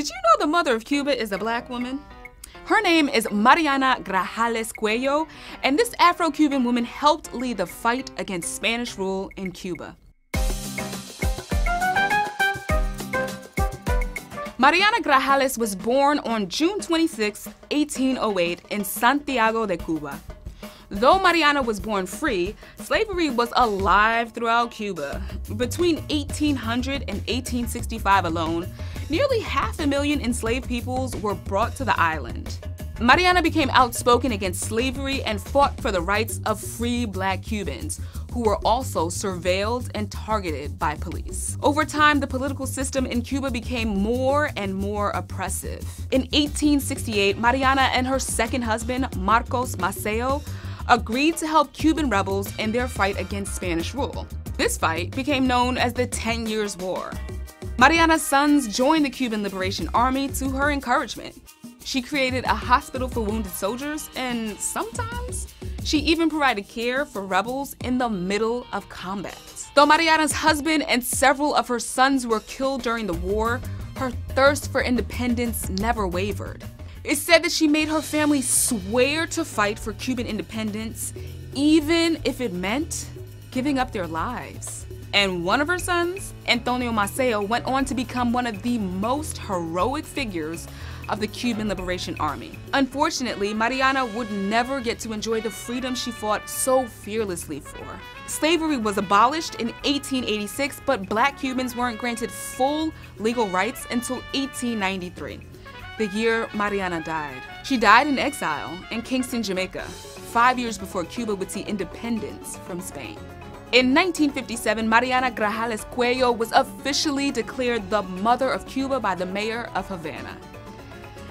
Did you know the mother of Cuba is a black woman? Her name is Mariana Grajales Cuello, and this Afro Cuban woman helped lead the fight against Spanish rule in Cuba. Mariana Grajales was born on June 26, 1808, in Santiago de Cuba. Though Mariana was born free, slavery was alive throughout Cuba. Between 1800 and 1865 alone, nearly half a million enslaved peoples were brought to the island. Mariana became outspoken against slavery and fought for the rights of free black Cubans, who were also surveilled and targeted by police. Over time, the political system in Cuba became more and more oppressive. In 1868, Mariana and her second husband, Marcos Maceo, agreed to help Cuban rebels in their fight against Spanish rule. This fight became known as the Ten Years' War. Mariana's sons joined the Cuban Liberation Army to her encouragement. She created a hospital for wounded soldiers, and sometimes she even provided care for rebels in the middle of combat. Though Mariana's husband and several of her sons were killed during the war, her thirst for independence never wavered. It's said that she made her family swear to fight for Cuban independence, even if it meant giving up their lives. And one of her sons, Antonio Maceo, went on to become one of the most heroic figures of the Cuban Liberation Army. Unfortunately, Mariana would never get to enjoy the freedom she fought so fearlessly for. Slavery was abolished in 1886, but black Cubans weren't granted full legal rights until 1893 the year Mariana died. She died in exile in Kingston, Jamaica, five years before Cuba would see independence from Spain. In 1957, Mariana Grajales Cuello was officially declared the mother of Cuba by the mayor of Havana.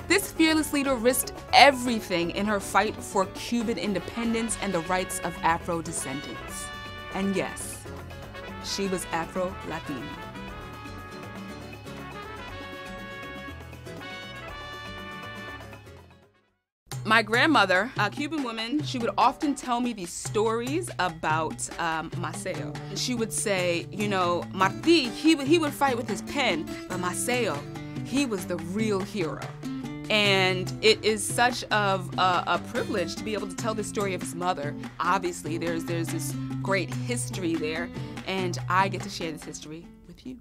This fearless leader risked everything in her fight for Cuban independence and the rights of Afro descendants. And yes, she was Afro Latina. My grandmother, a Cuban woman, she would often tell me these stories about um, Maceo. She would say, you know, Marti, he, he would fight with his pen, but Maceo, he was the real hero. And it is such of a, a, privilege to be able to tell the story of his mother. Obviously, there's there's this great history there, and I get to share this history with you.